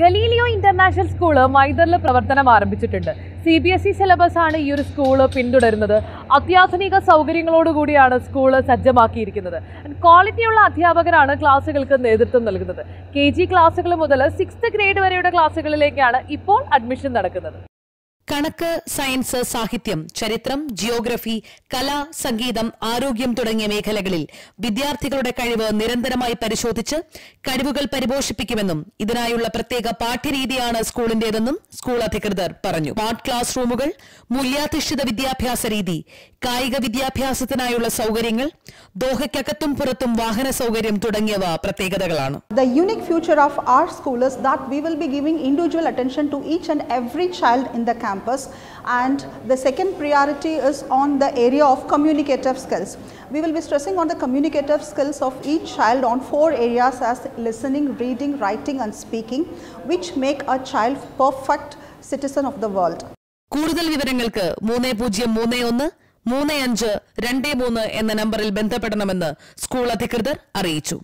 Galileo international school മൈദറിൽ പ്രവർത്തനം ആരംഭിച്ചിട്ടുണ്ട്. C B S E syllabus ആണ് ഈ ഒരു സ്കൂൾ പിന്തുടരുന്നത്. അത്യാധുനിക സൗകര്യങ്ങളോടുകൂടിയാണ് സ്കൂൾ സജ്ജമാക്കിയിരിക്കുന്നത്. ക്വാളിറ്റിയുള്ള അധ്യാപകരാണ് ക്ലാസ്സുകൾക്ക് നേതൃത്വം നൽകുന്നത്. കെ ജി ക്ലാസ്സുകൾ മുതൽ സിക്സ്ത് ഗ്രേഡ് വരെയുള്ള ക്ലാസ്സുകളിലേക്കാണ് ഇപ്പോൾ അഡ്മിഷൻ നടക്കുന്നത്. കണക്ക് സയൻസ് സാഹിത്യം ചരിത്രം ജിയോഗ്രഫി കല സംഗീതം ആരോഗ്യം തുടങ്ങിയ മേഖലകളിൽ വിദ്യാർത്ഥികളുടെ കഴിവ് നിരന്തരമായി പരിശോധിച്ച് കഴിവുകൾ പരിപോഷിപ്പിക്കുമെന്നും ഇതിനായുള്ള പ്രത്യേക പാഠ്യരീതിയാണ് സ്കൂളിന്റേതെന്നും സ്കൂൾ അധികൃതർ പറഞ്ഞു. സ്മാർട്ട് ക്ലാസ് റൂമുകൾ മൂല്യാധിഷ്ഠിത വിദ്യാഭ്യാസ രീതി കായിക വിദ്യാഭ്യാസത്തിനായുള്ള സൌകര്യങ്ങൾ ദോഹയ്ക്കകത്തും പുറത്തും വാഹന സൗകര്യം തുടങ്ങിയവ പ്രത്യേകതകളാണ്. The unique future be giving individual attention to each and every child in the campus and the second priority is on the area of communicative skills. We will be stressing on the communicative skills of each child on four areas as listening, reading, writing and speaking which make a child perfect citizen of the world. കൂടുതൽ വിവരങ്ങൾക്ക് മൂന്ന് പൂജ്യം മൂന്ന് ഒന്ന് മൂന്ന് അഞ്ച് രണ്ട് മൂന്ന് എന്ന നമ്പറിൽ ബന്ധപ്പെടണമെന്ന് സ്കൂൾ അധികൃതർ അറിയിച്ചു